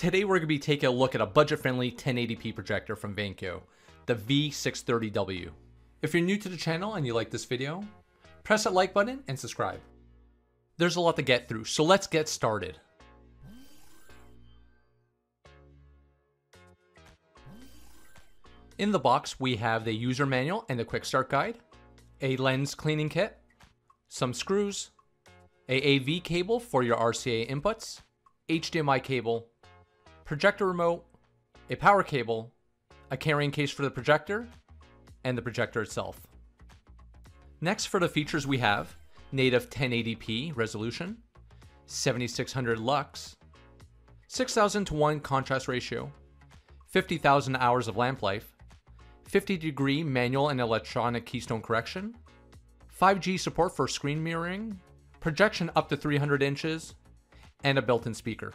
Today we're going to be taking a look at a budget-friendly 1080p projector from Vankyo, the V630W. If you're new to the channel and you like this video, press that like button and subscribe. There's a lot to get through, so let's get started. In the box, we have the user manual and the quick start guide, a lens cleaning kit, some screws, a AV cable for your RCA inputs, HDMI cable, projector remote, a power cable, a carrying case for the projector, and the projector itself. Next for the features we have, native 1080p resolution, 7600 lux, 6000 to 1 contrast ratio, 50,000 hours of lamp life, 50 degree manual and electronic keystone correction, 5G support for screen mirroring, projection up to 300 inches, and a built-in speaker.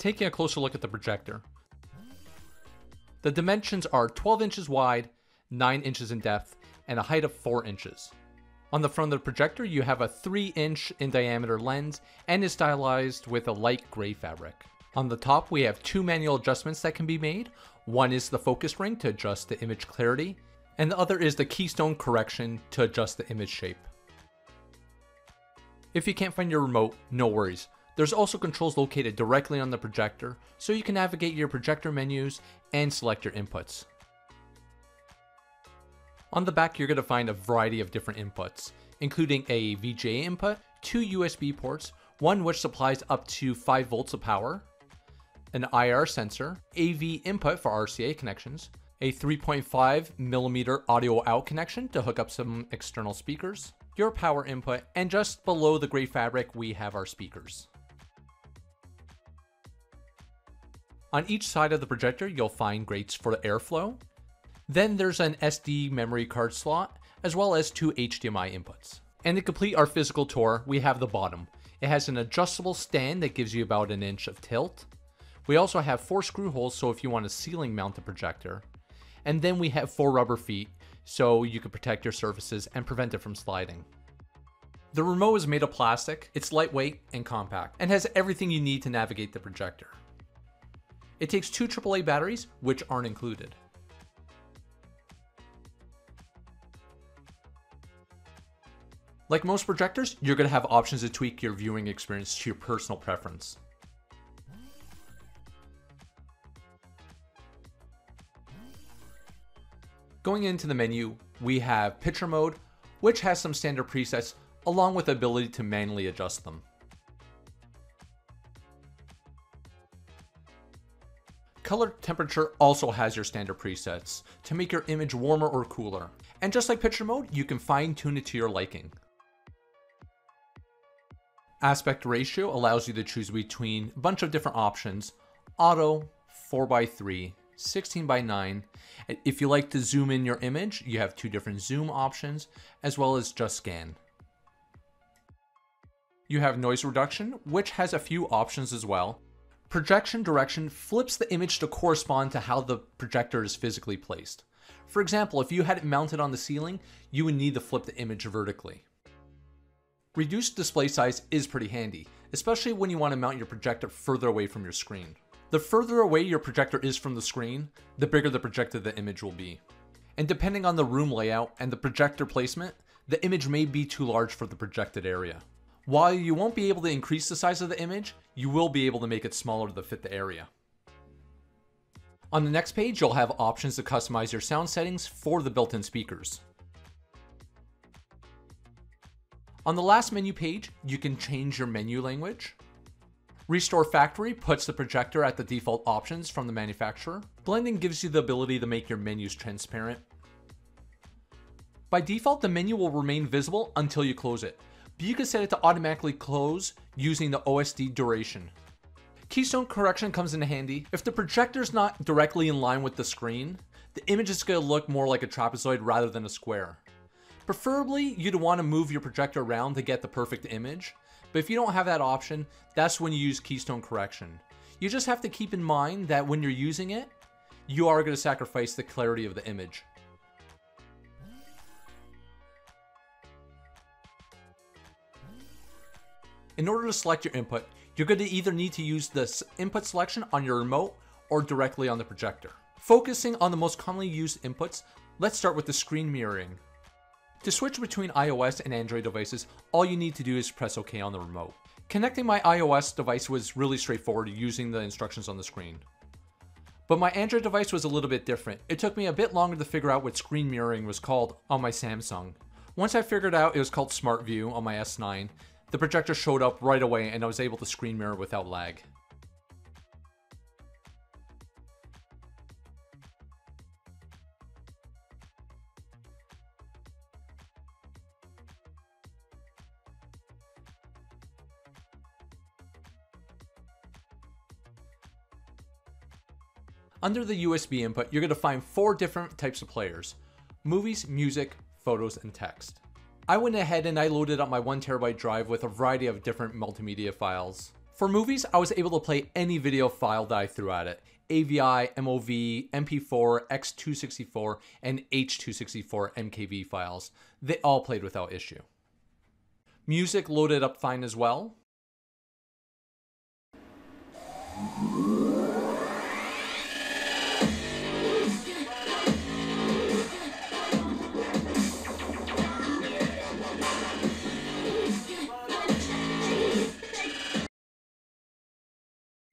Taking a closer look at the projector. The dimensions are 12 inches wide, 9 inches in depth, and a height of 4 inches. On the front of the projector, you have a 3 inch in diameter lens and is stylized with a light gray fabric. On the top, we have two manual adjustments that can be made. One is the focus ring to adjust the image clarity, and the other is the keystone correction to adjust the image shape. If you can't find your remote, no worries. There's also controls located directly on the projector, so you can navigate your projector menus and select your inputs. On the back, you're going to find a variety of different inputs, including a VGA input, two USB ports, one which supplies up to 5 volts of power, an IR sensor, AV input for RCA connections, a 3.5 millimeter audio out connection to hook up some external speakers, your power input, and just below the gray fabric we have our speakers. On each side of the projector you'll find grates for airflow. Then there's an SD memory card slot, as well as two HDMI inputs. And to complete our physical tour, we have the bottom. It has an adjustable stand that gives you about an inch of tilt, we also have four screw holes, so if you want a ceiling mount the projector. And then we have four rubber feet, so you can protect your surfaces and prevent it from sliding. The remote is made of plastic, it's lightweight and compact, and has everything you need to navigate the projector. It takes two AAA batteries, which aren't included. Like most projectors, you're going to have options to tweak your viewing experience to your personal preference. Going into the menu, we have picture mode, which has some standard presets along with the ability to manually adjust them. Color temperature also has your standard presets to make your image warmer or cooler. And just like picture mode, you can fine tune it to your liking. Aspect ratio allows you to choose between a bunch of different options, auto, 4x3, 16 by 9. If you like to zoom in your image, you have two different zoom options, as well as just scan. You have noise reduction, which has a few options as well. Projection direction flips the image to correspond to how the projector is physically placed. For example, if you had it mounted on the ceiling, you would need to flip the image vertically. Reduced display size is pretty handy, especially when you want to mount your projector further away from your screen. The further away your projector is from the screen, the bigger the projected the image will be. And depending on the room layout and the projector placement, the image may be too large for the projected area. While you won't be able to increase the size of the image, you will be able to make it smaller to fit the area. On the next page, you'll have options to customize your sound settings for the built-in speakers. On the last menu page, you can change your menu language, Restore Factory puts the projector at the default options from the manufacturer. Blending gives you the ability to make your menus transparent. By default, the menu will remain visible until you close it, but you can set it to automatically close using the OSD duration. Keystone correction comes in handy. If the projector is not directly in line with the screen, the image is going to look more like a trapezoid rather than a square. Preferably, you'd want to move your projector around to get the perfect image, but if you don't have that option, that's when you use keystone correction. You just have to keep in mind that when you're using it, you are going to sacrifice the clarity of the image. In order to select your input, you're going to either need to use the input selection on your remote or directly on the projector. Focusing on the most commonly used inputs, let's start with the screen mirroring. To switch between iOS and Android devices, all you need to do is press OK on the remote. Connecting my iOS device was really straightforward using the instructions on the screen. But my Android device was a little bit different. It took me a bit longer to figure out what screen mirroring was called on my Samsung. Once I figured out it was called Smart View on my S9, the projector showed up right away and I was able to screen mirror without lag. Under the USB input, you're going to find four different types of players. Movies, music, photos, and text. I went ahead and I loaded up my 1TB drive with a variety of different multimedia files. For movies, I was able to play any video file that I threw at it. AVI, MOV, MP4, X264, and H264 MKV files. They all played without issue. Music loaded up fine as well.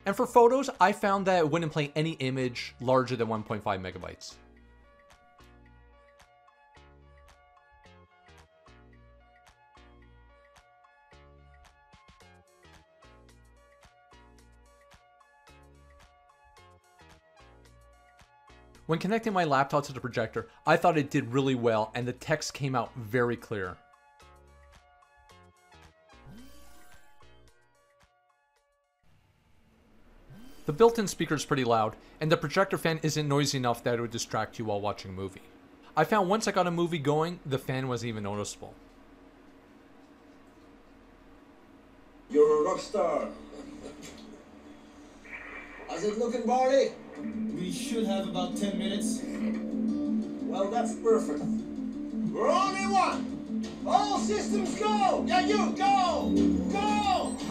And for photos, I found that it wouldn't play any image larger than 1.5 megabytes. When connecting my laptop to the projector, I thought it did really well and the text came out very clear. The built-in speaker is pretty loud, and the projector fan isn't noisy enough that it would distract you while watching a movie. I found once I got a movie going, the fan wasn't even noticeable. You're a rock star. How's it looking, Barley? We should have about 10 minutes. Well, that's perfect. We're only one. All systems go. Yeah, you go. Go.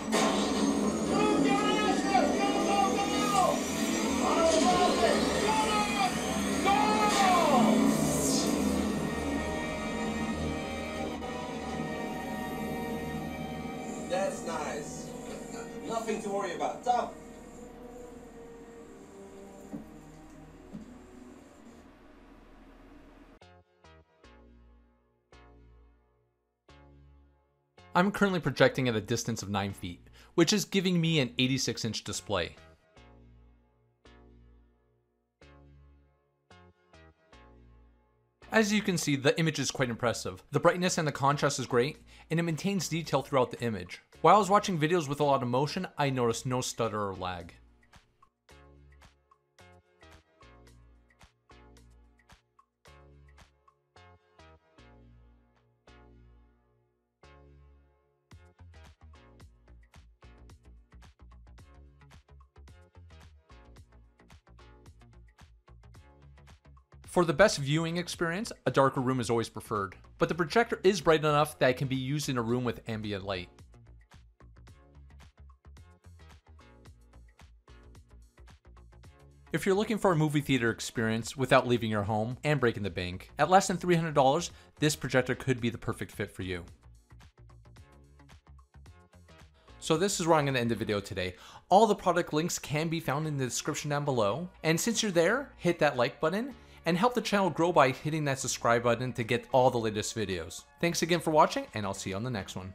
That's nice. Nothing to worry about. Top. I'm currently projecting at a distance of 9 feet, which is giving me an 86 inch display. As you can see, the image is quite impressive. The brightness and the contrast is great, and it maintains detail throughout the image. While I was watching videos with a lot of motion, I noticed no stutter or lag. For the best viewing experience, a darker room is always preferred, but the projector is bright enough that it can be used in a room with ambient light. If you're looking for a movie theater experience without leaving your home and breaking the bank, at less than $300, this projector could be the perfect fit for you. So this is where I'm going to end the video today. All the product links can be found in the description down below. And since you're there, hit that like button and help the channel grow by hitting that subscribe button to get all the latest videos. Thanks again for watching and I'll see you on the next one.